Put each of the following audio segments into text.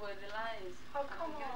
where the line is. How come on?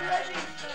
Reggie.